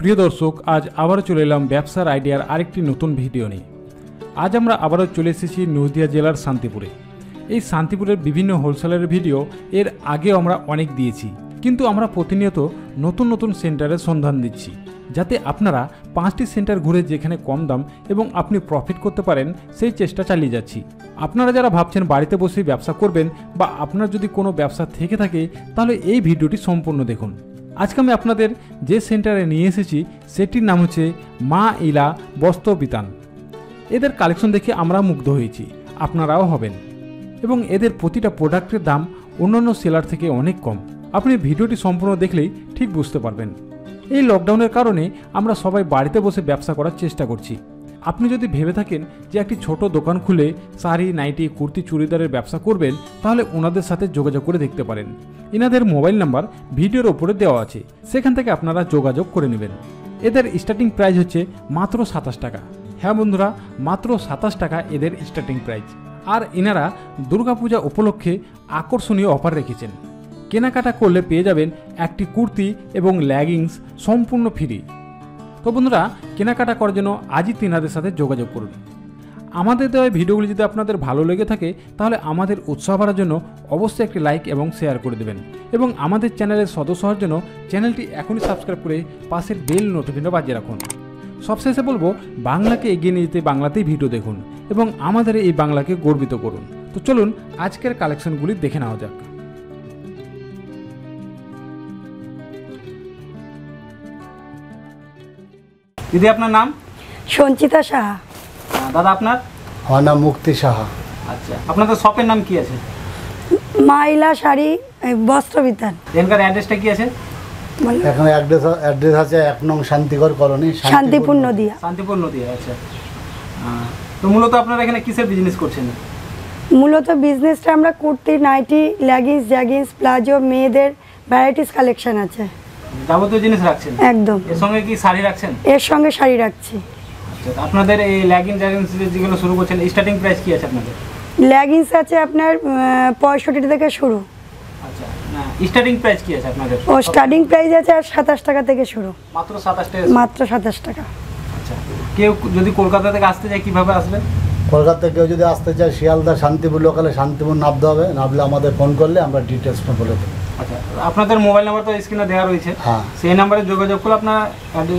প্রিয় দর্শক, আজ আবারও চলে এলাম ব্যবসার আইডিয়ার আরেকটি নতুন ভিডিও নিয়ে। আজ আমরা আবারও চলে এসেছি নদিয়া জেলার শান্তিপুরে। এই শান্তিপুরের বিভিন্ন হোলসেলের ভিডিও এর আগেও আমরা অনেক দিয়েছি, কিন্তু আমরা প্রতিনিয়ত নতুন নতুন সেন্টারের সন্ধান দিচ্ছি, যাতে আপনারা পাঁচটি সেন্টার ঘুরে যেখানে কম দাম এবং আপনি প্রফিট করতে পারেন, সেই চেষ্টা চালিয়ে যাচ্ছি। আপনারা যারা ভাবছেন বাড়িতে বসেই ব্যবসা করবেন বা আপনার যদি কোনো ব্যবসা থেকে থাকে, তাহলে এই ভিডিওটি সম্পূর্ণ দেখুন। আজকে আমি আপনাদের যে সেন্টারে নিয়ে এসেছি, সেটির নাম হচ্ছে মা ইলা বস্ত্র বিতান এদের কালেকশন দেখে আমরা মুগ্ধ হয়েছি। আপনারাও হবেন। এবং এদের প্রতিটা প্রোডাক্টের দাম অন্যান্য সেলার থেকে অনেক কম। আপনি ভিডিওটি সম্পূর্ণ দেখলেই ঠিক বুঝতে পারবেন। এই লকডাউনের কারণে আমরা সবাই বাড়িতে বসে ব্যবসা করার চেষ্টা করছি। আপনি যদি ভেবে থাকেন যে একটি ছোট দোকান খুলে শাড়ি, নাইটি, কুর্তি, চুড়িদারের ব্যবসা করবেন, তাহলে ওনাদের সাথে যোগাযোগ করে দেখতে পারেন। এনাদের মোবাইল নাম্বার ভিডিওর ওপরে দেওয়া আছে। সেখান থেকে আপনারা যোগাযোগ করে নেবেন। এদের স্টার্টিং প্রাইস হচ্ছে মাত্র সাতাশ টাকা। হ্যাঁ বন্ধুরা, মাত্র সাতাশ টাকা এদের স্টার্টিং প্রাইস আর এনারা দুর্গাপূজা উপলক্ষে আকর্ষণীয় অফার রেখেছেন। কেনাকাটা করলে পেয়ে যাবেন একটি কুর্তি এবং ল্যাগিংস সম্পূর্ণ ফ্রি তো বন্ধুরা, কেনাকাটা করার জন্য আজই তিনাদের সাথে যোগাযোগ করুন। আমাদের দেওয়া ভিডিওগুলি যদি আপনাদের ভালো লেগে থাকে, তাহলে আমাদের উৎসাহ বাড়ার জন্য অবশ্যই একটি লাইক এবং শেয়ার করে দেবেন। এবং আমাদের চ্যানেলের সদস্য হওয়ার জন্য চ্যানেলটি এখনই সাবস্ক্রাইব করে পাশের বেল নোটিফিকেশন বাজিয়ে রাখুন। সবশেষে বলব, বাংলাকে এগিয়ে নিয়ে যেতে বাংলাতেই ভিডিও দেখুন এবং আমাদের এই বাংলাকে গর্বিত করুন। তো চলুন, আজকের কালেকশনগুলি দেখে নেওয়া যাক। দিদি আপনার নাম? সঞ্চিতা সাহা। দাদা আপনার? আমার নাম মুক্তি সাহা। আচ্ছা আপনাদের শপের নাম কি আছে? মাইলা শাড়ি বস্ত্র বিতান। এখানকার অ্যাড্রেসটা কি আছে। এখানে অ্যাড্রেস অ্যাড্রেস আছে এক নং শান্তিগড় কলোনি শান্তিপুর নদিয়া। শান্তিপুর নদী আচ্ছা। তো মূলত আপনারা এখানে কিসের বিজনেস করছেন? মূলত বিজনেসটা আমরা kurti nightie leggings jeggings palazzo মেয়েদের ভ্যারাইটিস কালেকশন আছে। যাবতীয় জিনিস রাখছেন? একদম। এর সঙ্গে কি শাড়ি রাখছেন? এর সঙ্গে শাড়ি রাখছি। আচ্ছা আপনাদের এই ল্যাগিং জ্যাগিংস যেগুলো শুরু করছেন স্টার্টিং প্রাইস কি আছে আপনাদের? লেগিংস আছে আপনার পঁয়ষট্টি থেকে শুরু। আচ্ছা না স্টার্টিং প্রাইস কি আছে আপনাদের? ও স্টার্টিং প্রাইস আছে আর সাতাশ টাকা থেকে শুরু। মাত্র সাতাশ টাকা। মাত্র সাতাশ টাকা। আচ্ছা কেউ যদি কলকাতা থেকে আসতে চায় কীভাবে আসবে কলকাতা থেকে কেউ যদি আসতে চায় শিয়ালদা শান্তিপুর লোকালে শান্তিপুর নামতে হবে। নামলে আমাদের ফোন করলে আমরা ডিটেলসটা বলে দেবো। আচ্ছা আপনাদের মোবাইল নাম্বার তো স্ক্রিনে দেওয়া রয়েছে। হ্যাঁ। সেই নাম্বারে যোগাযোগ করে আপনারা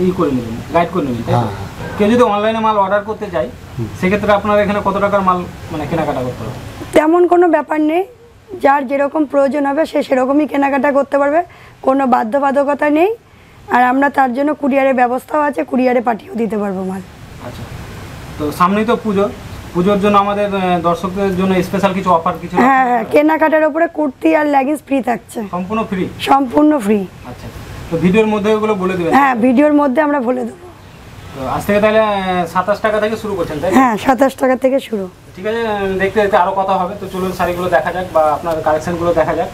ই করে নেবেন গাইড করে নেবেন তো? হ্যাঁ। কেউ যদি অনলাইনে মাল অর্ডার করতে চায় সেক্ষেত্রে আপনারা এখানে কত টাকার মাল মানে কেনাকাটা করতে হবে? তেমন কোনো ব্যাপার নেই। যার যেরকম প্রয়োজন হবে সে সেরকমই কেনাকাটা করতে পারবে। কোনো বাধ্যবাধকতা নেই। আর আমরা তার জন্য কুরিয়ারের ব্যবস্থাও আছে কুরিয়ারে পাঠিয়েও দিতে পারব মাল। আচ্ছা। তো সামনেই তো পুজো। পুজোর জন্য আমাদের দর্শকদের জন্য স্পেশাল কিছু অফার কিছু হ্যাঁ হ্যাঁ কেনাকাটার উপরে কুর্তি আর লেগিংস ফ্রি থাকছে। সম্পূর্ণ ফ্রি সম্পূর্ণ ফ্রি আচ্ছা তো ভিডিওর মধ্যে ওগুলো বলে দেবেন? হ্যাঁ ভিডিওর মধ্যে আমরা বলে দেবো। আজ থেকে তাহলে সাতাশ টাকা থেকে শুরু করছেন তাই? হ্যাঁ সাতাশ টাকা থেকে শুরু। ঠিক আছে দেখতে দেখতে আরও কথা হবে। তো চলুন শাড়িগুলো দেখা যাক বা আপনার কালেকশনগুলো দেখা যাক।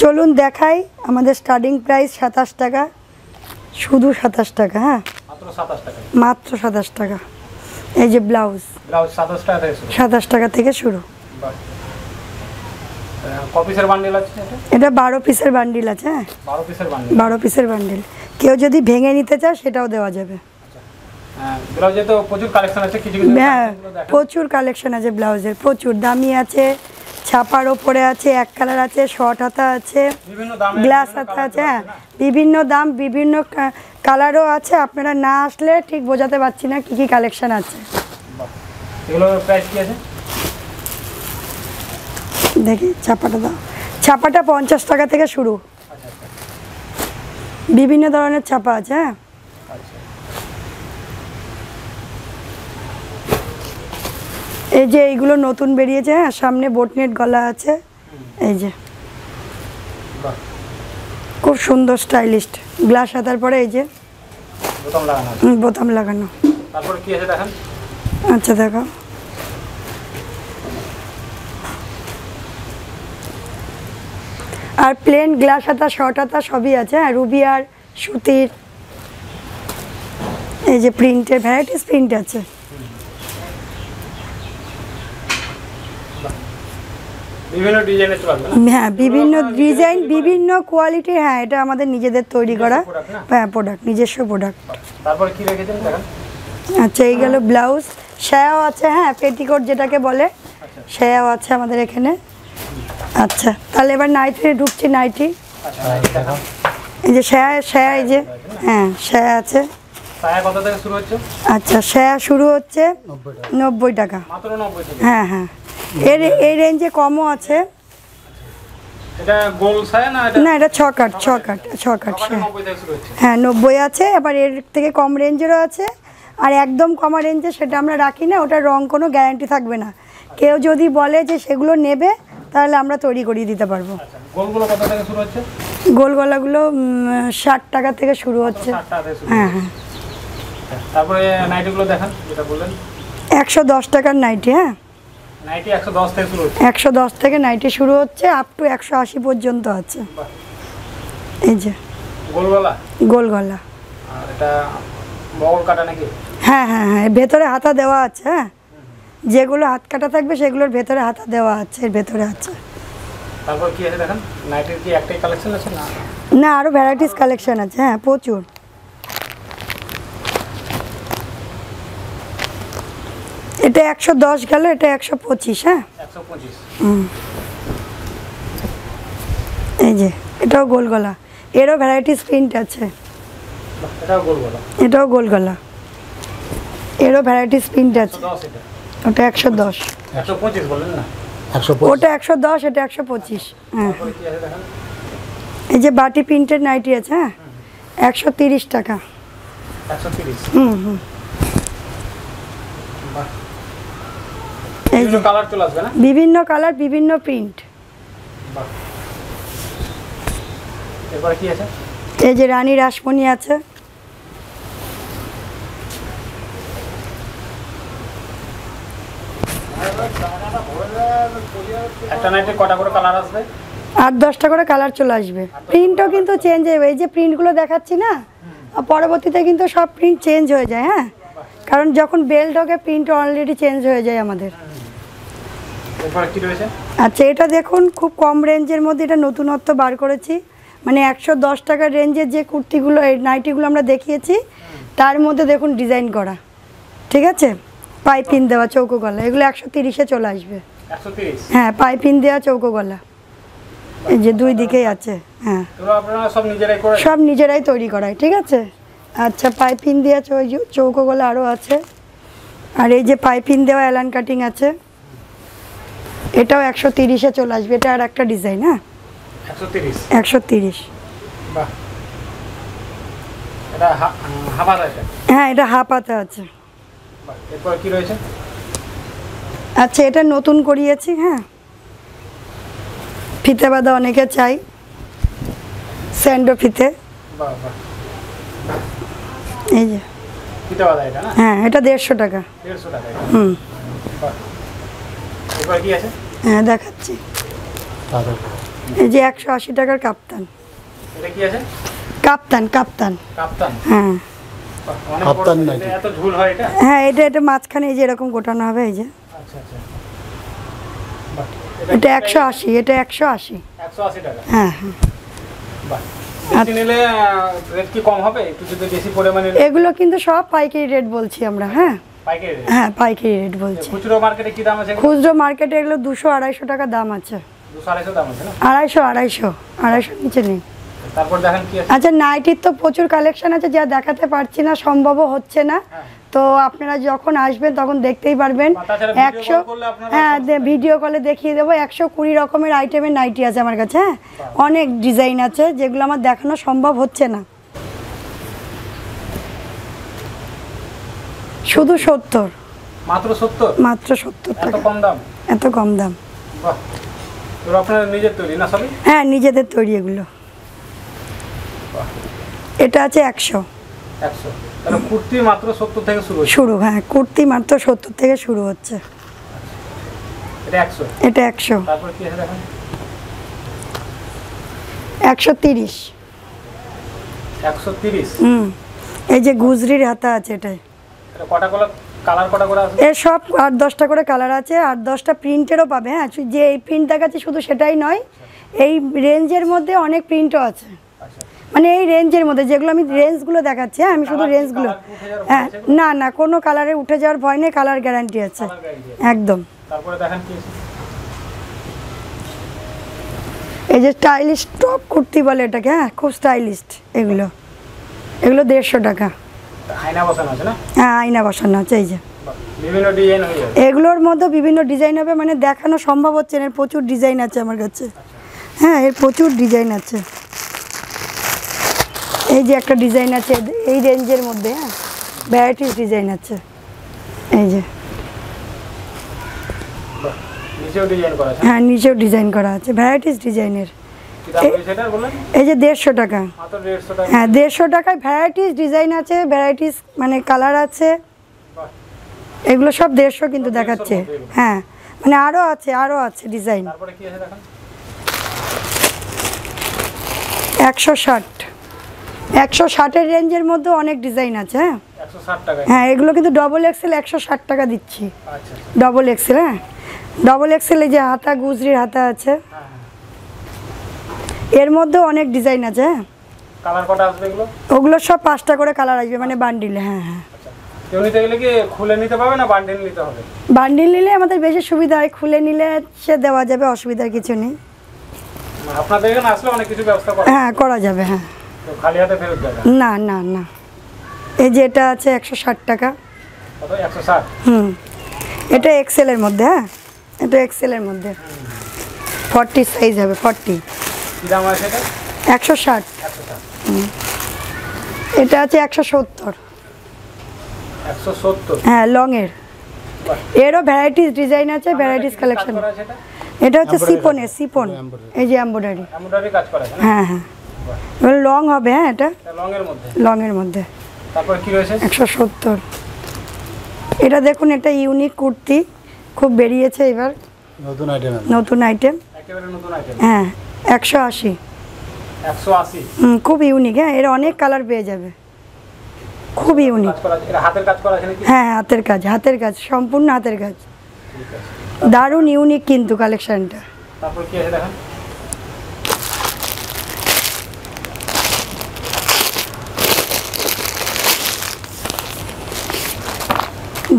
চলুন দেখাই আমাদের স্টার্টিং প্রাইস সাতাশ টাকা শুধু সাতাশ টাকা হ্যাঁ? মাত্র সাতাশ টাকা। মাত্র সাতাশ টাকা। এই যে ব্লাউজ। ব্লাউজ সাতাশ টাকা থেকে শুরু। সাতাশ টাকা থেকে শুরু। এটা? এটা বারো পিসের বান্ডিল আছে হ্যাঁ। বারো পিসের বান্ডেল বারো পিসের বান্ডিল কেউ যদি ভেঙে নিতে চায় সেটাও দেওয়া যাবে। ব্লাউজে তো প্রচুর কালেকশন আছে কিছু কিছু হ্যাঁ। প্রচুর কালেকশন আছে ব্লাউজের প্রচুর। দামি আছে ছাপার ওপরে আছে এক কালার আছে শর্ট হাতা আছে বিভিন্ন দামে গ্লাস হাতা আছে হ্যাঁ। বিভিন্ন দাম বিভিন্ন কালারও আছে আপনারা না আসলে ঠিক বোঝাতে পারছি না কি কি কালেকশন আছে। দেখি ছাপাটা দাও। ছাপাটা পঞ্চাশ টাকা থেকে শুরু। বিভিন্ন ধরনের ছাপা আছে হ্যাঁ? এই যে এইগুলো নতুন বেরিয়েছে হ্যাঁ? সামনে বোটনেট গলা আছে। এই যে। খুব সুন্দর স্টাইলিস্ট গ্লাস হাতার পরে এই যে বোতাম লাগানো হুম, বোতাম লাগানো। তারপরে কি আছে দেখেন? আচ্ছা দেখো। আর প্লেন গ্লাস হাতা শর্ট হাতা সবই আছে আর রুবি আর সুতির। এই যে প্রিন্টের ভ্যারাইটিস প্রিন্ট আছে বিভিন্ন ডিজাইনের চলে আসবে না হ্যাঁ বিভিন্ন ডিজাইন? বিভিন্ন কোয়ালিটির হ্যাঁ এটা আমাদের নিজেদের তৈরি করা হ্যাঁ প্রোডাক্ট নিজস্ব প্রোডাক্ট তারপর কি রেখেছেন আচ্ছা এই গেল ব্লাউজ সায়াও আছে হ্যাঁ পেটিকোট যেটাকে বলে সায়াও আছে আমাদের এখানে। আচ্ছা তাহলে এবার নাইটি ঢুকছি নাইটি। আচ্ছা এই যে সায়া সায়া এই যে হ্যাঁ সায়া আছে। আচ্ছা সায়া শুরু হচ্ছে নব্বই টাকা। হ্যাঁ হ্যাঁ। এর এই রেঞ্জে কমও আছে। না এটা না এটা ছ কাট ছ কাট ছ কাট হ্যাঁ নব্বই শুরু হচ্ছে। হ্যাঁ আছে। আবার এর থেকে কম রেঞ্জেরও আছে। আর একদম কমা রেঞ্জে সেটা আমরা রাখি না ওটার রং কোনো গ্যারান্টি থাকবে না। কেউ যদি বলে যে সেগুলো নেবে তাহলে আমরা তৈরি করিয়ে দিতে পারব। আচ্ছা হচ্ছে? গোল গলাগুলো ষাট টাকা থেকে শুরু হচ্ছে। থেকে শুরু হ্যাঁ হ্যাঁ। তারপরে নাইটিগুলো দেখান যেটা বললেন। একশো দশ টাকার নাইটি হ্যাঁ? নাইটি একশো দশ থেকে শুরু হচ্ছে। একশো দশ থেকে নাইটি শুরু হচ্ছে আপ টু একশো আশি পর্যন্ত আছে। এই যে। গোলগলা? গোল গলা আর এটা বগল কাটা নাকি? হ্যাঁ হ্যাঁ হ্যাঁ ভেতরে হাতা দেওয়া আছে হ্যাঁ? যেগুলো হাত কাটা থাকবে সেগুলোর ভেতরে হাতা দেওয়া আছে এর ভেতরে আছে। তারপর কি আছে দেখেন? নাইটির কি একটাই কালেকশন আছে না? না আরও ভ্যারাইটিস কালেকশন আছে হ্যাঁ প্রচুর। এটা একশো দশ গেল এটা একশো পঁচিশ হ্যাঁ? এই যে এটাও গোল গলা এরও ভ্যারাইটিস প্রিন্ট আছে। এটাও গোলগলা। গোল গলা এরও ভ্যারাইটিস প্রিন্ট আছে। ওটা একশো দশ। ওটা একশো দশ এটা একশো পঁচিশ। হ্যাঁ। এই যে বাটি প্রিন্টের নাইটি আছে হ্যাঁ? একশো তিরিশ টাকা। হুম হুম। বিভিন্ন কালার চলে আসবে না? বিভিন্ন কালার বিভিন্ন প্রিন্ট বাহ। কি আছে? এই যে রানী রাসমণি আছে। আট দশটা করে কালার চলে আসবে। প্রিন্টও কিন্তু চেঞ্জ হবে। এই যে প্রিন্টগুলো দেখাচ্ছি না পরবর্তীতে কিন্তু সব প্রিন্ট চেঞ্জ হয়ে যায় হ্যাঁ? কারণ যখন বেল্ট হবে প্রিন্ট অলরেডি চেঞ্জ হয়ে যায় আমাদের। আচ্ছা এটা দেখুন খুব কম রেঞ্জের মধ্যে এটা নতুনত্ব বার করেছি। মানে একশো দশ টাকার রেঞ্জের যে কুর্তিগুলো এই নাইটিগুলো আমরা দেখিয়েছি তার মধ্যে দেখুন ডিজাইন করা। ঠিক আছে? পাইপিন দেওয়া চৌকো গলা এগুলো একশো তিরিশে চলে আসবে। হ্যাঁ পাইপিন দেওয়া চৌকো গলা। এই যে দুই দিকেই আছে হ্যাঁ। সব নিজেরাই তৈরি করায় ঠিক আছে? আচ্ছা পাইপিন দেওয়া চৌকো গলা আরও আছে। আর এই যে পাইপিন দেওয়া অ্যালান কাটিং আছে। এটাও একশো তিরিশে চলে আসবে এটা আর একটা ডিজাইন হ্যাঁ? একশো তিরিশ? বাহ। এটা হাফাত আছে? হ্যাঁ আচ্ছা এটা নতুন করিয়েছি হ্যাঁ? ফিতে বাঁধা অনেকে চাই। স্যান্ডো ফিতে। এই যে। হ্যাঁ এটা দেড়শো টাকা। দেড়শো টাকা হুম। কি আছে? হ্যাঁ দেখাচ্ছি। এই যে একশো আশি টাকার কাপ্তান। এটা কি আছে? কাপ্তান কাপ্তান। হ্যাঁ। হয় এটা? হ্যাঁ এটা এটা মাঝখানে এই যে এরকম গোটানো হবে এই যে। আচ্ছা আচ্ছা। এটা একশো আশি এটা একশো আশি। হ্যাঁ হ্যাঁ। বাহ বেশি নিলে রেট কি কম হবে? একটু যদি বেশি পরিমাণে নিলে? এগুলো কিন্তু সব পাইকারি রেট বলছি আমরা হ্যাঁ। হ্যাঁ পাইকারি রেট বলছি। খুচরো মার্কেটে কি দাম আছে খুচরো মার্কেটে এগুলো দুশো আড়াইশো টাকা দাম আছে। আড়াইশো আড়াইশো আড়াইশো নিচে নেই। আচ্ছা নাইটির তো প্রচুর কালেকশন আছে যা দেখাতে পারছি না সম্ভবও হচ্ছে না। হ্যাঁ। তো আপনারা যখন আসবেন তখন দেখতেই পারবেন। একশো হ্যাঁ ভিডিও কলে দেখিয়ে দেবো একশো কুড়ি রকমের আইটেমের নাইটি আছে আমার কাছে হ্যাঁ। অনেক ডিজাইন আছে যেগুলো আমার দেখানো সম্ভব হচ্ছে না। শুধু সত্তর। মাত্র সত্তর? মাত্র সত্তর এত টাকা। কম দাম? এত কম দাম। আপনার নিজের তৈরি না সবই? হ্যাঁ নিজেদের তৈরি এগুলো। এটা আছে একশো। একশো। কুর্তি মাত্র সত্তর থেকে শুরু হচ্ছে? শুরু হ্যাঁ কুর্তি মাত্র সত্তর থেকে শুরু হচ্ছে। এটা একশো? একশো। তিরিশ। একশো তিরিশ? হুম। এই যে গুজরির হাতা আছে এটাই এটা কটা কলা কালার কটা করে আসবে? এর সব আট দশটা করে কালার আছে আট দশটা প্রিন্টেরও পাবে হ্যাঁ যে এই প্রিন্ট দেখাচ্ছে শুধু সেটাই নয় এই রেঞ্জের মধ্যে অনেক প্রিন্টও আছে। আচ্ছা। মানে এই রেঞ্জের মধ্যে যেগুলো আমি রেঞ্জগুলো দেখাচ্ছি হ্যাঁ আমি শুধু রেঞ্জগুলো হ্যাঁ না না কোনো কালারে উঠে যাওয়ার ভয় নেই কালার গ্যারান্টি আছে। একদম? এই যে স্টাইলিশ টপ কুর্তি বলে এটাকে হ্যাঁ খুব স্টাইলিস্ট এগুলো। এগুলো দেড়শো টাকা। আয়না বসানো আছে না? হ্যাঁ আয়না বসানো আছে এই যে। বিভিন্ন ডিজাইন এগুলোর মধ্যে বিভিন্ন ডিজাইন হবে মানে দেখানো সম্ভব হচ্ছে না এর প্রচুর ডিজাইন আছে আমার কাছে। হ্যাঁ এর প্রচুর ডিজাইন আছে। এই যে একটা ডিজাইন আছে এই রেঞ্জের মধ্যে হ্যাঁ ভ্যারাইটিস ডিজাইন আছে। এই যে। হ্যাঁ নিচেও ডিজাইন করা আছে ভ্যারাইটিস ডিজাইনের এই যে দেড়শো টাকা। হ্যাঁ দেড়শো টাকায় ভ্যারাইটিস ডিজাইন আছে ভ্যারাইটিস মানে কালার আছে। এগুলো সব দেড়শো কিন্তু দেখাচ্ছে। 150 মধ্যে এগুলো। হ্যাঁ মানে আরও আছে আরও আছে ডিজাইন একশো ষাট। একশো ষাটের রেঞ্জের মধ্যে অনেক ডিজাইন আছে হ্যাঁ? হ্যাঁ এগুলো কিন্তু ডবল এক্সেল একশো ষাট টাকা দিচ্ছি। আচ্ছা আচ্ছা। ডবল এক্সেল হ্যাঁ? ডবল এক্সেল এই যে হাতা গুজরির হাতা আছে। হ্যাঁ হ্যাঁ। এর মধ্যে অনেক ডিজাইন আছে হ্যাঁ? কালার কটা আসবে এগুলো? ওগুলো সব পাঁচটা করে কালার আসবে মানে বান্ডিলে হ্যাঁ হ্যাঁ। আচ্ছা। কেউ নিতে গেলে কি খুলে নিতে পারবে না বান্ডেল নিতে হবে? বান্ডিল নিলে আমাদের বেশি সুবিধা হয় খুলে নিলে সে দেওয়া যাবে অসুবিধার কিছু নেই। মানে আপনাদের এখানে আসলে অনেক কিছু ব্যবস্থা করে হ্যাঁ করা যাবে হ্যাঁ। খালি হাতে ফেরত যাবে না? না না এই যে এটা আছে একশো ষাট টাকা। কত? একশো ষাট? হুম। এটা এক্সেলের মধ্যে হ্যাঁ? এটা এক্সেলের মধ্যে। ফর্টি সাইজ হবে ফর্টি দাম আছে এটা? এটা আছে একশো সত্তর। হ্যাঁ লংয়ের। বাহ। এরও ভ্যারাইটিস ডিজাইন আছে ভ্যারাইটিস কালেকশন। এটা? হচ্ছে সিপনের সিপন এই যে এম্ব্রয়ডারি এমব্রয়ডারি কাজ করা হ্যাঁ হ্যাঁ। এবার লং হবে হ্যাঁ এটা? লং এর মধ্যে? লংয়ের মধ্যে। তারপর কি রয়েছে? একশো সত্তর। এটা দেখুন এটা ইউনিক কুর্তি। খুব বেরিয়েছে এবার। নতুন আইটেম নতুন আইটেম একেবারে নতুন আইটেম হ্যাঁ। একশো আশি। একশো আশি? হুম, খুব ইউনিক হ্যাঁ এর অনেক কালার পেয়ে যাবে। খুব ইউনিক করা হ্যাঁ হাতের কাজ হাতের কাজ সম্পূর্ণ হাতের কাজ। দারুণ ইউনিক কিন্তু কালেকশনটা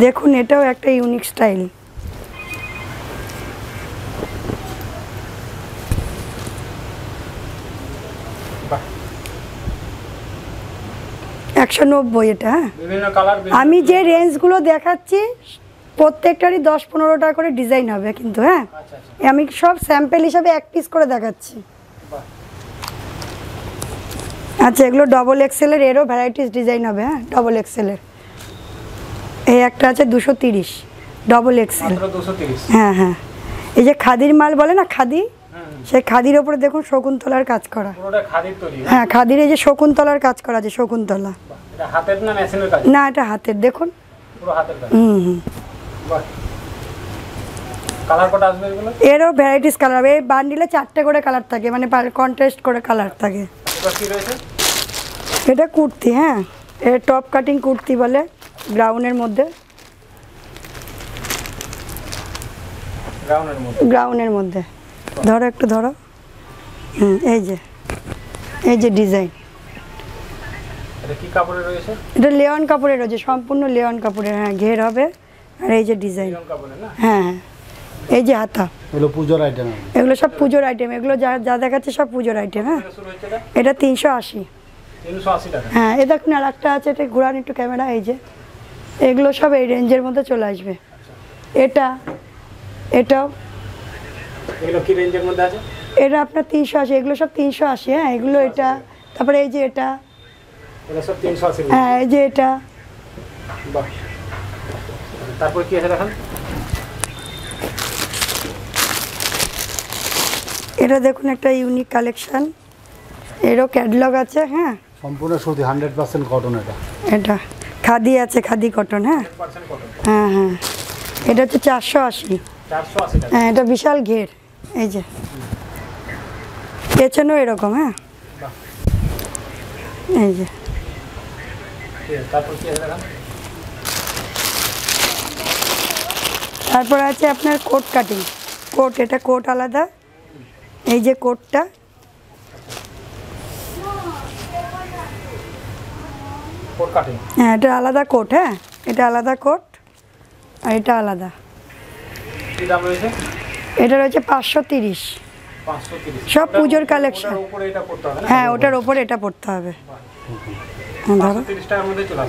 দেখুন? এটাও একটা ইউনিক স্টাইল বাহ একশো নব্বই এটা হ্যাঁ? বিভিন্ন কালার আমি যে রেঞ্জগুলো দেখাচ্ছি প্রত্যেকটারই দশ পনেরো টাকা করে ডিজাইন হবে কিন্তু হ্যাঁ? আচ্ছা আচ্ছা। আমি সব স্যাম্পেল হিসাবে এক পিস করে দেখাচ্ছি। আচ্ছা এগুলো ডবল এক্সেলের এরও ভ্যারাইটিস ডিজাইন হবে হ্যাঁ? ডবল এক্সেলের এই একটা আছে দুশো তিরিশ ডবল এক্সেল হ্যাঁ হ্যাঁ। এই যে খাদির মাল বলে না খাদি? সেই খাদির ওপরে দেখুন শকুন্তলার কাজ করা? হ্যাঁ খাদির এই যে শকুন্তলার কাজ করা আছে শকুন্তলা। না এটা হাতের দেখুন। হুম হুম। এরও ভ্যারাইটিস কালার হবে। এই বান্ডিলে চারটে করে কালার থাকে মানে কন্ট্রাস্ট করে কালার থাকে। এটা কুর্তি হ্যাঁ। এটা টপ কাটিং কুর্তি বলে গ্রাউন্ডের মধ্যে। গ্রাউন্ডের মধ্যে। ধরো একটু ধরো। হুম এই যে এই যে ডিজাইন। এটা কি কাপড়ে রয়েছে? এটা লেওয়ান কাপড়ের রয়েছে সম্পূর্ণ লেওয়ান কাপড়ের হ্যাঁ ঘের হবে। আর এই যে ডিজাইন। নিয়ম কাপড়ে না? হ্যাঁ হ্যাঁ। এই যে হাতা। এগুলো পুজোর আইটেম এগুলো সব পুজোর আইটেম এগুলো যা যা দেখাচ্ছে সব পুজোর আইটেম হ্যাঁ। এটা তিনশো আশি। হ্যাঁ এ দেখুন আর একটা আছে এটা ঘোরান একটু ক্যামেরা এই যে। এগুলো সব এই রেঞ্জের মধ্যে চলে আসবে। এটা এটাও এগুলো কি রেঞ্জের মধ্যে আছে? এটা আপনার তিনশো আশি এগুলো সব তিনশো আশি হ্যাঁ এগুলো এটা। তারপরে এই যে এটা। এগুলো সব তিনশো আশি হ্যাঁ এই যে এটা। তারপর কি আছে দেখেন? এটা দেখুন একটা ইউনিক কালেকশন এরও ক্যাটলগ আছে হ্যাঁ। সম্পূর্ণ সুতি হান্ড্রেড পার্সেন্ট কটন এটা। এটা। খাদি আছে খাদি কটন হ্যাঁ। হ্যাঁ হ্যাঁ। এটা হচ্ছে চারশো আশি। হ্যাঁ এটা বিশাল ঘের। এই যে। পেছনেও এরকম হ্যাঁ? এই যে। তারপর আছে আপনার কোট কাটিং। কোট এটা কোট আলাদা। এই যে কোটটা। হ্যাঁ এটা আলাদা কোট হ্যাঁ? এটা আলাদা কোট আর এটা আলাদা। এটা রয়েছে পাঁচশো তিরিশ। সব পুজোর collection। উপরে এটা করতে হবে না? হ্যাঁ ওটার ওপর এটা পড়তে হবে।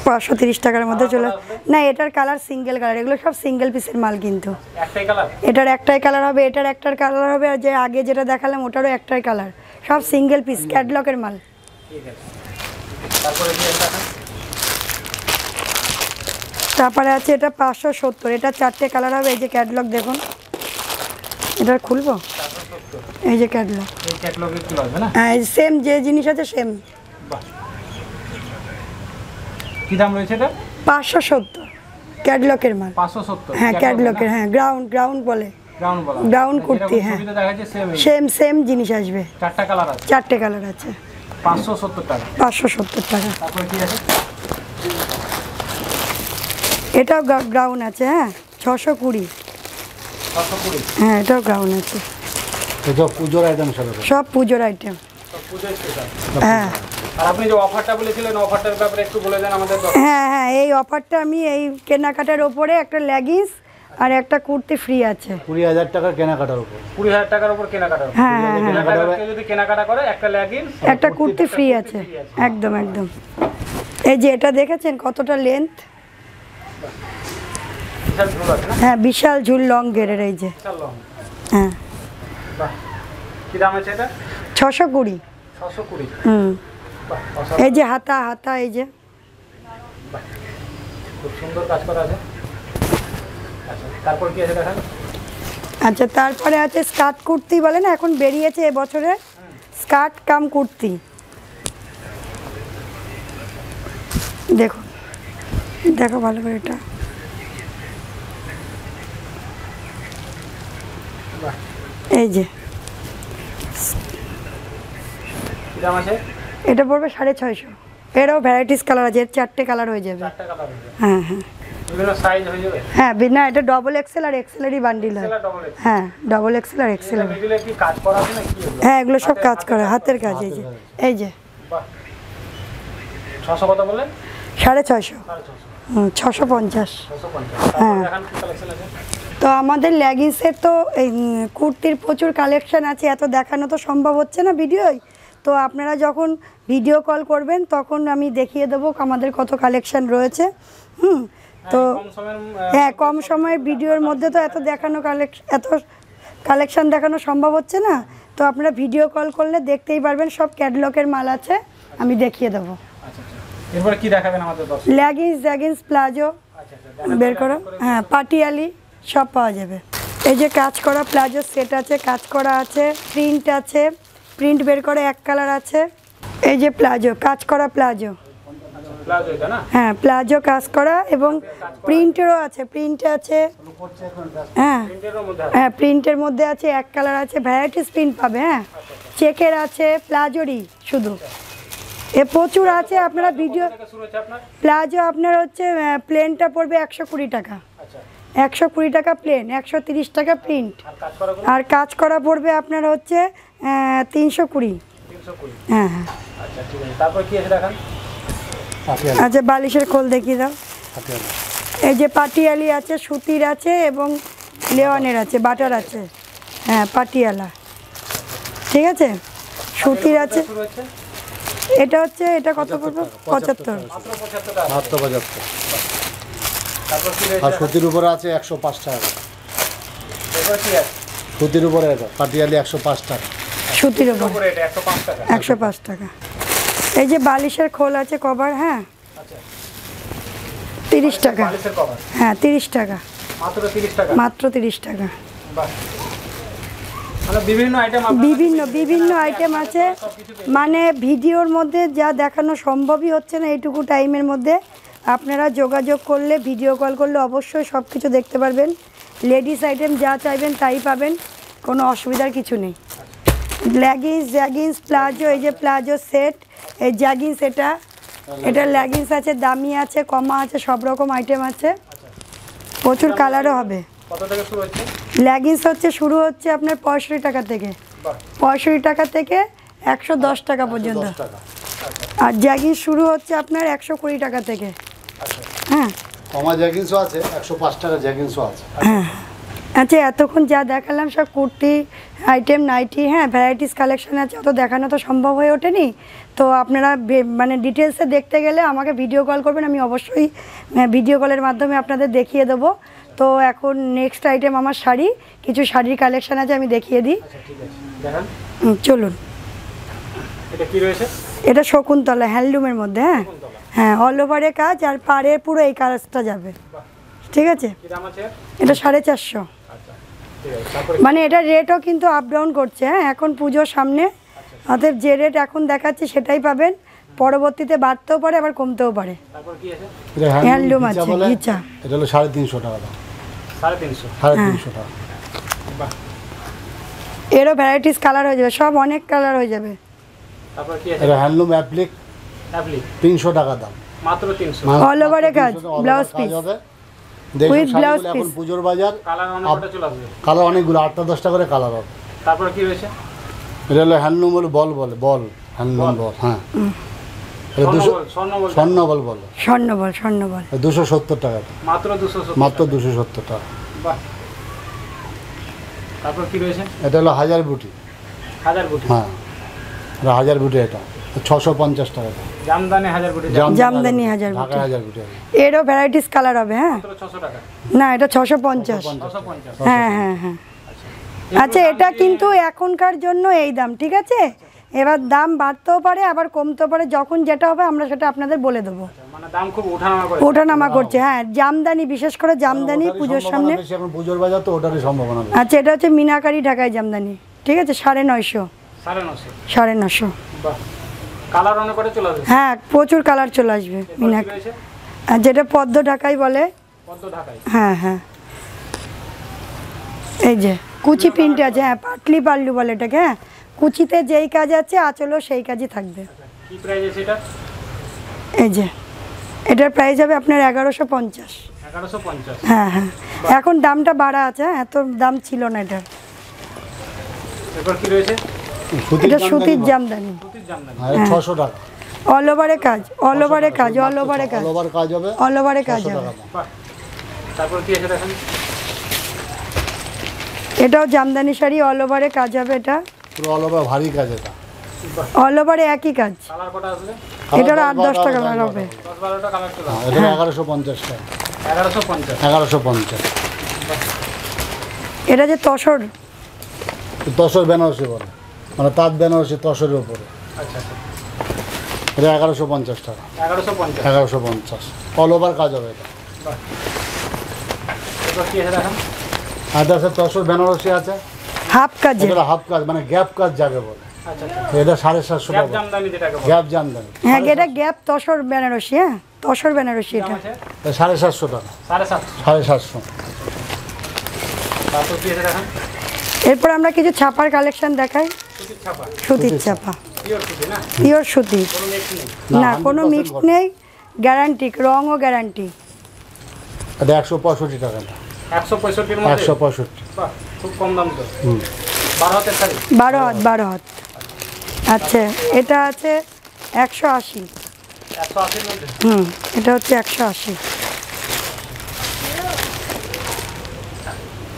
পাঁচশো তিরিশ টাকার মধ্যে চলে না এটার কালার সিঙ্গেল কালার এগুলো সব সিঙ্গেল পিসের মাল কিন্তু। এটার একটাই কালার হবে এটার একটার কালার হবে আর যে আগে যেটা দেখালাম ওটারও একটাই কালার সব সিঙ্গেল পিস ক্যাটলকের মাল। ঠিক আছে। তারপরে আছে এটা পাঁচশো সত্তর। এটা চারটে কালার হবে এই যে ক্যাটলগ দেখুন। এটা খুলবো? এই যে ক্যাটলগ হ্যাঁ সেম যে জিনিস আছে সেম কি দাম রয়েছে এটা? পাঁচশো সত্তর। ক্যাটলকের মাল। পাঁচশো সত্তর। হ্যাঁ ক্যাটলকের হ্যাঁ গ্রাউন্ড গ্রাউন্ড বলে। গ্রাউন্ড যেরকম কুর্তি, হ্যাঁ। সেম সেম সেম জিনিস আসবে। চারটা কালার আছে? চারটে কালার আছে। পাঁচশো সত্তর টাকা। পাঁচশো সত্তর টাকা। তারপরে কি আছে? এটাও গ্রাউন্ড আছে হ্যাঁ? ছশো কুড়ি। হ্যাঁ এটাও গ্রাউন্ড আছে। পুজোর আইটেম সব পুজোর আইটেম হ্যাঁ। আপনি অফারটা বলেছিলেন অফারটার ব্যাপারে একটু বলে দেন আমাদের দর্শক- হ্যাঁ হ্যাঁ এই অফারটা আমি এই কেনাকাটার ওপরে একটা লেগিংস আর একটা কুর্তি ফ্রি আছে। কুড়ি হাজার টাকার কেনাকাটার উপর। কুড়ি হাজার টাকার উপর কেনাকাটা হ্যাঁ হ্যাঁ হ্যাঁ। যদি কেনাকাটা করে একটা লেগিংস একটা কুর্তি ফ্রি আছে। একদম একদম। এই যে এটা দেখেছেন কতটা লেন্থ হ্যাঁ বিশাল ঝুল লং ঘেরের এই যে। হ্যাঁ। ছশো কুড়ি। হুম। এই যে হাতা হাতা এই যে। খুব সুন্দর কাজ করা আছে। আচ্ছা তারপর কি আছে দেখান? আচ্ছা তারপরে আছে স্কার্ট কুর্তি বলে না এখন বেরিয়েছে এবছরে। Skirt cum kurti. দেখুন। দেখো ভালো করে এটা। এই যে। এটা পড়বে সাড়ে ছয়শো। এরও ভ্যারাইটিস কালার আছে এর চারটে কালার হয়ে যাবে। হয়ে হ্যাঁ হ্যাঁ। এটা ডবল এক্সেল আর এক্সেলেরই বান্ডিল হয়। ডবল এক্স হ্যাঁ ডবল এক্সেল আর এক্সেল? হ্যাঁ এগুলো সব কাজ করে হাতের কাজ এই যে এই যে। সাড়ে ছয়শো। ছশো পঞ্চাশ। হ্যাঁ। তো আমাদের লেগিংসের তো এই কুর্তির প্রচুর কালেকশান আছে এত দেখানো তো সম্ভব হচ্ছে না ভিডিওয়। তো আপনারা যখন ভিডিও কল করবেন তখন আমি দেখিয়ে দেবো আমাদের কত কালেকশান রয়েছে। হুম তো সময়ের আহ, হ্যাঁ কম সময়ের ভিডিওর মধ্যে তো এত দেখানো কালেকশন এত কালেকশান দেখানো সম্ভব হচ্ছে না। তো আপনারা ভিডিও কল করলে দেখতেই পারবেন সব ক্যাটলগের মাল আছে আমি দেখিয়ে দেবো। এরপরে কি দেখাবেন আমাদের দর্শক? লেগিংস জ্যাগিংস প্লাজো আচ্ছা আচ্ছা বের করো। হ্যাঁ পাটিয়ালি সব পাওয়া যাবে। এই যে কাজ করা প্লাজো সেট আছে কাজ করা আছে প্রিন্ট আছে প্রিন্ট বের করে এক কালার আছে। এই যে প্লাজো কাজ করা প্লাজো হ্যাঁ প্লাজো কাজ করা এবং প্রিন্টেরও আছে। প্রিন্ট আছে হ্যাঁ। আছে। হ্যাঁ প্রিন্টের মধ্যে আছে এক কালার আছে ভ্যারাইটিস প্রিন্ট পাবে হ্যাঁ। চেকের আছে প্লাজোরই শুধু। এ প্রচুর আছে আপনারা ভিডিও প্লাজো আপনার? হচ্ছে প্লেনটা পড়বে একশো কুড়ি টাকা। আচ্ছা। একশো কুড়ি টাকা প্লেন একশো তিরিশ টাকা প্রিন্ট আর কাজ করা আর কাজ করা পড়বে আপনার হচ্ছে তিনশো কুড়ি। হ্যাঁ হ্যাঁ। আচ্ছা ঠিক আছে। তারপর কি আছে দেখান? পাটিয়ালা। আচ্ছা বালিশের খোল দেখিয়ে দাও। এই যে পাটিয়ালি আছে সুতির আছে এবং লেওয়ানের আছে বাটার আছে। হ্যাঁ পাটিয়ালা। ঠিক আছে? সুতির আছে। এটা হচ্ছে এটা কত পড়বে? পঁচাত্তর মাত্র পঁচাত্তর আর সুতির উপরে আছে একশো পাঁচ টাকা। আছে? সুতির উপরে এটা পাটিয়ালি একশো পাঁচ টাকা। সুতির উপরে। এটা একশো পাঁচ টাকা। এই যে বালিশের খোল আছে কভার হ্যাঁ? আচ্ছা। তিরিশ টাকা। বালিশের কভার? হ্যাঁ তিরিশ টাকা। মাত্র তিরিশ টাকা? মাত্র তিরিশ টাকা। বাহ। বিভিন্ন বিভিন্ন বিভিন্ন আইটেম আছে। মানে ভিডিওর মধ্যে যা দেখানো সম্ভবই হচ্ছে না এইটুকু টাইমের মধ্যে। আপনারা যোগাযোগ করলে ভিডিও কল করলে অবশ্যই সব কিছু দেখতে পারবেন। লেডিস আইটেম যা চাইবেন তাই পাবেন কোনো অসুবিধার কিছু নেই। লেগিংস জ্যাগিংস প্লাজো এই যে প্লাজো সেট এই জ্যাগিংস এটা। এটা লেগিংস আছে দামি আছে কমা আছে সব রকম আইটেম আছে। প্রচুর কালারও হবে। কত থেকে শুরু হচ্ছে? লেগিংস হচ্ছে শুরু হচ্ছে আপনার পঁয়ষট্টি টাকা থেকে। পঁয়ষট্টি টাকা থেকে একশো দশ টাকা পর্যন্ত। আর জ্যাগিংস শুরু হচ্ছে আপনার একশো কুড়ি টাকা থেকে। আচ্ছা। হ্যাঁ। কমা আছে একশো পাঁচ টাকা জ্যাগিন্সও আছে। আচ্ছা এতক্ষণ যা দেখালাম সব কুর্তি আইটেম নাইটি হ্যাঁ ভ্যারাইটিস কালেকশন আছে অত দেখানো তো সম্ভব হয়ে ওঠেনি। তো আপনারা মানে ডিটেলসে দেখতে গেলে আমাকে ভিডিও কল করবেন আমি অবশ্যই ভিডিও কলের মাধ্যমে আপনাদের দেখিয়ে দেবো। তো এখন নেক্সট আইটেম আমার শাড়ি। কিছু শাড়ির কালেকশন আছে আমি দেখিয়ে দিই। আচ্ছা ঠিক আছে। দেখান। হুম, চলুন। এটা কি রয়েছে? এটা শকুন্তলা হ্যান্ডলুমের মধ্যে হ্যাঁ? হ্যাঁ অল ওভারে কাজ আর পাড়ে পুরো এই কাজটা যাবে। ঠিক আছে? এটা সাড়ে চারশো। আচ্ছা ঠিক আছে। তারপরে মানে এটা রেটও কিন্তু আপ ডাউন করছে হ্যাঁ? এখন পুজোর সামনে। অতএব যে রেট এখন দেখাচ্ছি সেটাই পাবেন। পরবর্তীতে বাড়তেও পারে আবার কমতেও পারে। তারপর কি আছে? এটা হ্যান্ডলুম আছে। এটা হলো সাড়ে তিনশো টাকা সাড়ে তিনশো। সাড়ে হ্যাঁ। টাকা। এরও ভ্যারাইটিস কালার হয়ে যাবে সব অনেক কালার হয়ে যাবে। তারপর কি আছে? এটা হ্যান্ডলুম অ্যাপ্লিক অ্যাপ্লিক তিনশো টাকা দাম। মাত্র তিনশো। মা- All কাজ, 300 টাকা all over blouse কাজ piece। হবে। দেখুন With blouse শাড়িগুলো এখন পুজোর বাজার কালার অনেকগুলো আটটা দশটা করে কালার হবে। তারপর কি রয়েছে? এটা হলো হ্যান্ডলুম বলে বল বলে বল। হ্যান্ডলুম বল। হ্যাঁ। স্বর্ণবল স্বর্ণবল। স্বর্ণ বল। বলে স্বর্ণবল। স্বর্ণবল দুশো সত্তর টাকা। মাত্র দুশো মাত্র দুশো সত্তর টাকা। তারপর কি রয়েছে? এটা হলো হাজার বুটি। হাজার কোটি হ্যাঁ। এটা হাজার বুটি এটা। ছশো পঞ্চাশ টাকা। জামদানি হাজার কোটি জামদানি হাজার বুটি। হাজার বুটি। এরও ভ্যারাইটিস কালার হবে হ্যাঁ? টাকা। না এটা ছশো পঞ্চাশ। হ্যাঁ হ্যাঁ হ্যাঁ। আচ্ছা। এটা কিন্তু এখনকার জন্য এই দাম ঠিক আছে? এবার দাম বাড়তেও পারে আবার কমতেও পারে যখন যেটা হবে আমরা সেটা আপনাদের বলে দেবো। মানে দাম ওঠানামা করছে হ্যাঁ জামদানি বিশেষ করে জামদানি পুজোর সামনে। পুজোর বাজার তো ওটারই সম্ভাবনা আচ্ছা এটা হচ্ছে মিনাকারি ঢাকায় জামদানি ঠিক আছে সাড়ে নয়শো। সাড়ে নশো হ্যাঁ প্রচুর কালার চলে আসবে মিনা রয়েছে? আর যেটা পদ্ম ঢাকাই বলে। হ্যাঁ হ্যাঁ। এই যে কুচি প্রিন্ট আছে হ্যাঁ পাটলি পাল্লু বলে এটাকে হ্যাঁ। কুচিতে যেই কাজ আছে আচলও সেই কাজই থাকবে। এই যে এটার প্রাইস হবে আপনার এগারোশো পঞ্চাশ। হ্যাঁ হ্যাঁ। এখন দামটা বাড়া আছে হ্যাঁ এত দাম ছিল না এটার। এটা সুতির জামদানি। হ্যাঁ, ছশো টাকা। অল ওভারে কাজ অল ওভারে কাজ অল ওভারে কাজ। অল কাজ হবে। অল ওভারে কাজ হবে। তারপর কি আছে দেখেন? এটাও জামদানি শাড়ি অল ওভারে কাজ হবে এটা। পুরো অল ওভার ভারী কাজ এটা। অল ওভারে একই কাজ। কালার কটা আসবে? এটার কালার আট বারো, দশটা বারো, কালার হবে। বারো। দশ বারোটা কালার চলে এটা এগারোশো পঞ্চাশ টাকা। এগারোশো পঞ্চাশ। এগারোশো পঞ্চাশ। এটা যে তসর। তসর বেনারসি বলে। মানে তাঁত বেনারসি তসরের উপরে। আচ্ছা আচ্ছা। এটা এগারোশো পঞ্চাশ টাকা। এগারোশো পঞ্চাশ। অল ওভার কাজ হবে এটা। আর তার তসর বেনারসি আছে। হাফ কাজে। এটা হাফ কাজ মানে গ্যাপ কাজ যাকে বলে। আচ্ছা আচ্ছা। এটা সাড়ে সাতশো গ্যাপ টাকা। জামদানি যেটাকে গ্যাপ জামদানি। হ্যাঁ এটা গ্যাপ তসর বেনারসি হ্যাঁ? তসর বেনারসি এটা। সাড়ে সাতশো টাকা। সাড়ে সাতশো। এরপর আমরা কিছু ছাপার কালেকশন দেখাই। সুতির ছাপা। পিওর সুতি না? কোনো মিক্স নেই? না 100% কোনো মিক্স cotton। নেই। গ্যারান্টি রঙও গ্যারান্টি এটা একশো পঁয়ষট্টি টাকা একশো পঁয়ষট্টির মধ্যে? একশো পঁয়ষট্টি। খুব কম দাম তো। বারো হাতের শাড়ি? বারো হাত বারো হাত। আচ্ছা এটা আছে একশো আশি। একশো আশির মধ্যে? হুম এটা হচ্ছে একশো আশি।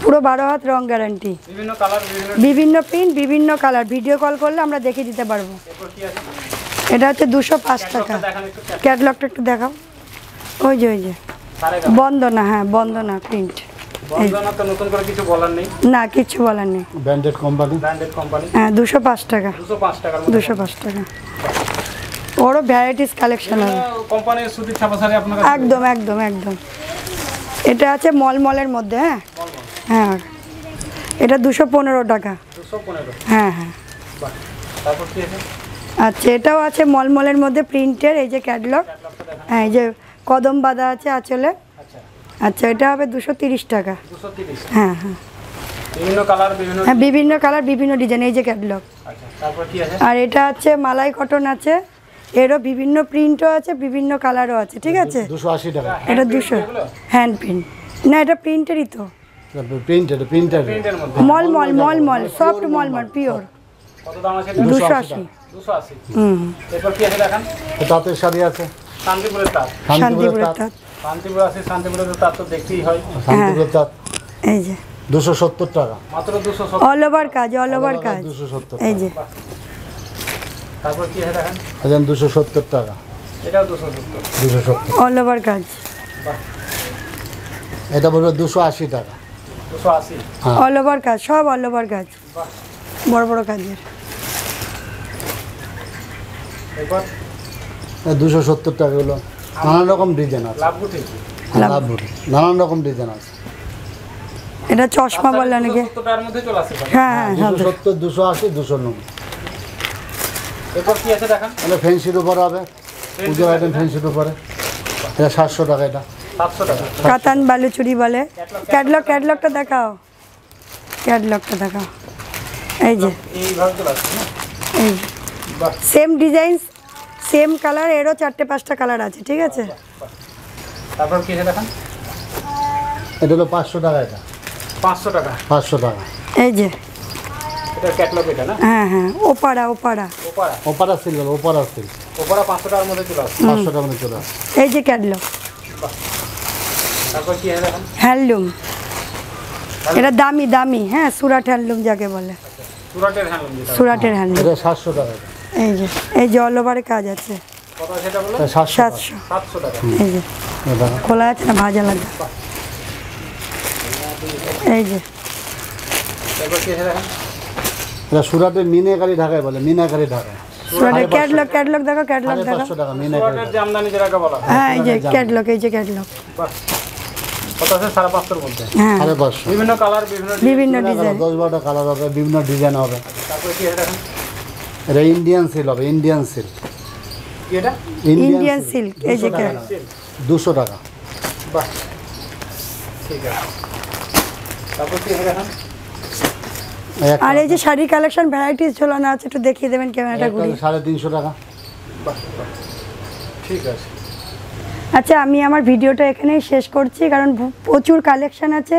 পুরো বারো হাত রং গ্যারান্টি। বিভিন্ন কালার বিভিন্ন বিভিন্ন প্রিন্ট বিভিন্ন কালার। ভিডিও কল করলে আমরা দেখিয়ে দিতে পারব। এরপর কি আছে? এটা হচ্ছে দুশো পাঁচ টাকা। ক্যাটালগটা একটু। দেখাও। ওই যে ওই যে। বন্দনা হ্যাঁ বন্দনা প্রিন্ট। নতুন করে কিছু বলার নেই? না কিচ্ছু বলার নেই। ব্র্যান্ডেড কোম্পানি ব্র্যান্ডেড কোম্পানি হ্যাঁ দুশো পাঁচ টাকা। দুশো পাঁচ টাকার দুশো পাঁচ টাকা। ওরও ভ্যারাইটিস কালেকশন হবে। কোম্পানির সুতির ছাপা শাড়ি আপনার একদম একদম একদম। এটা আছে মলমলের মধ্যে হ্যাঁ? হ্যাঁ। এটা দুশো পনেরো টাকা। হ্যাঁ হ্যাঁ। বাহ। তারপর কি আছে? আচ্ছা এটাও আছে মলমলের মধ্যে প্রিন্টের এই যে ক্যাটলগ হ্যাঁ এই যে কদম বাঁধা আছে আঁচলে। আচ্ছা এটা হবে দুশো তিরিশ টাকা। হ্যাঁ হ্যাঁ। বিভিন্ন কালার বিভিন্ন হ্যাঁ বিভিন্ন কালার বিভিন্ন ডিজাইন এই যে ক্যাটলগ আচ্ছা তারপর কি আছে? আর এটা আছে মালাই কটন আছে। এরও বিভিন্ন প্রিন্টও আছে বিভিন্ন কালারও আছে ঠিক আছে? এটা দুশো হ্যান্ড প্রিন্ট না এটা প্রিন্টেরই তো। প্রিন্টেড প্রিন্টার প্রিন্টের মধ্যে। মল মল মল মল সফট মল মল পিওর কত দাম আছে দুশো আশি। হুম। এরপর কি আছে দেখান? তাঁতের শাড়ি আছে। শান্তিপুরের তাঁত। শান্তিপুর আছে শান্তিপুরের তো তাঁত তো দেখতেই হয়। শান্তিপুরের তাঁত এই যে। দুশো সত্তর টাকা। মাত্র দুশো অল ওভার কাজ অল ওভার কাজ। দুশো সত্তর এই যে। তারপর কি আছে দেখান? হাজার দুশো সত্তর টাকা। এটাও দুশো সত্তর। দুশো সত্তর। অল ওভার কাজ। এটা বলবে দুশো আশি টাকা। দুশো আশি। হ্যাঁ। অল ওভার কাজ সব অল ওভার কাজ। বড় বড় কাজের। দুশো সত্তর টাকা হলো। নানান রকম ডিজাইন আছে। লাভ বুটি নানান রকম ডিজাইন আছে। এটা চশমা বলে অনেকে সত্তর টাকার মধ্যে চলে আসে হ্যাঁ হ্যাঁ হ্যাঁ দুশো সত্তর দুশো আশি দুশো নব্বই। এরপর কি আছে দেখান? ফেন্সির উপর হবে। পুজোর আইটেম ফেন্সির উপরে। এটা সাতশো টাকা এটা। কাতান বালুচুরি বলে। ক্যাটলগ ক্যাটলগটা দেখাও। ক্যাটলগটা দেখাও। এই যে। এই সেম ডিজাইন সেম কালার এরও চারটে পাঁচটা কালার আছে ঠিক আছে? তারপর কি দেখান? এটা হলো পাঁচশো টাকা এটা। পাঁচশো টাকা। পাঁচশো টাকা। এই যে। এটা ক্যাটলগ এটা না? হ্যাঁ হ্যাঁ ওপাড়া ওপাড়া। ওপারা সিল্ক ওপারা পাঁচশো টাকার মধ্যে চলে আসছে। পাঁচশো টাকা মধ্যে চলে আসে এই যে ক্যাটলগ। তারপর কি হ্যান্ডলুম। এটা দামি দামি। হ্যাঁ সুরাট হ্যান্ডলুম যাকে বলে। সুরাটের হ্যান্ডলুম সুরাটের হ্যান্ডলুম। এটা সাতশো টাকা। এই যে এই যে অল ওভারে কাজ আছে। সাতশো এই যে খোলা আছে না ভাজা লাগবে। এই যে। এটা সুরাটের মিনাকারি ঢাকায় বলে মিনাকারি ঢাকায়। সুরাটের ক্যাটলগ ক্যাটলগ দেখো ক্যাটলগ সাড়ে দেখো। পাঁচশো টাকা মিনাকারি সুরাটের জামদানি যেটাকে বলা হ্যাঁ। এই যে ক্যাটলগ এই যে ক্যাটলগ কত আছে? হ্যাঁ। বিভিন্ন কালার বিভিন্ন ডিজাইন। বিভিন্ন ডিজাইন দশ বারোটা কালার হবে বিভিন্ন ডিজাইন হবে। তারপরে কি এটা ইন্ডিয়ান সিল্ক হবে ইন্ডিয়ান এটা? ইন্ডিয়ান সিল্ক এই যে দুশো টাকা। বাহ। ঠিক আছে। তারপর কি আছে দেখেন আর এই যে শাড়ি কালেকশন ভ্যারাইটিস ঝোলানো আছে একটু দেখিয়ে দেবেন ক্যামেরাটা একটা ঘুরিয়ে। সাড়ে তিনশো টাকা। ঠিক আছে। আচ্ছা আমি আমার ভিডিওটা এখানেই শেষ করছি কারণ প্রচুর কালেকশন আছে।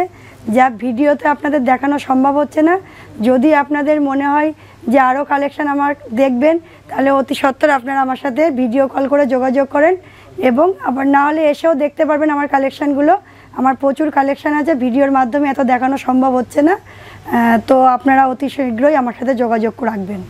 যা ভিডিওতে আপনাদের দেখানো সম্ভব হচ্ছে না। যদি আপনাদের মনে হয় যে আরও কালেকশান আমার দেখবেন, তাহলে অতি সত্তর আপনারা আমার সাথে ভিডিও কল করে যোগাযোগ করেন এবং আবার না হলে এসেও দেখতে পারবেন আমার কালেকশানগুলো আমার প্রচুর কালেকশান আছে ভিডিওর মাধ্যমে এত দেখানো সম্ভব হচ্ছে না। তো আপনারা অতি শীঘ্রই আমার সাথে যোগাযোগ রাখবেন।